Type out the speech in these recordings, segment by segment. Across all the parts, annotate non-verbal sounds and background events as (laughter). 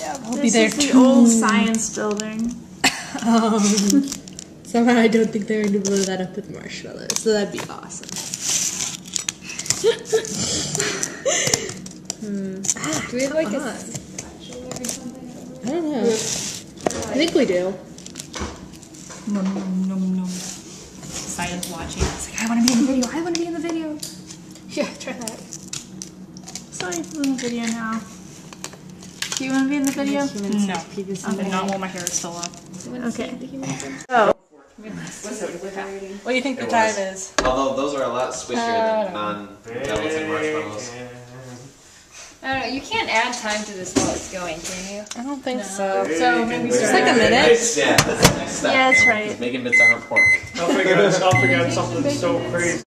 Yeah, I'll This be there is the too. old science building. (laughs) Um, somehow I don't think they're going to blow that up with marshmallows, so that'd be awesome. (laughs) hmm. Ah, Do we have like a spatula or something? I don't know. I think we do. Nom, nom, nom, nom. Science watching. It's like, I want to be in the video. I want to be in the video. (laughs) Yeah, try that. Sorry, I'm in the video now. Do you want to be in the video? No. Okay, not while my hair is still up. Okay. Oh. What do you think the It time was. is? Although those are a lot squishier Uh, than non-gelatin marshmallows. I don't know. You can't add time to this while it's going, can you? I don't think so. So maybe Just start. like a minute. Yeah, that's the next step. Yeah, that's you know, right. 'cause bits aren't pork. I'll figure this. I'll figure out something so crazy.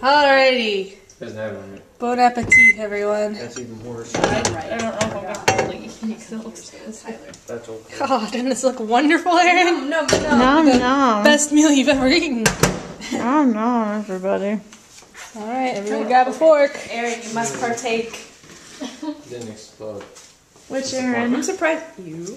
Alrighty. Doesn't have one. Bon appetit, everyone. That's even worse. I don't know if I'm gonna really because it looks That's okay. God, doesn't this look wonderful, Aaron? No, no, no. Nom nom. Best meal you've ever eaten. Nom nom, everybody. Alright, everyone grab a fork. Aaron, you must partake. Didn't explode. Which Aaron? surprised. You?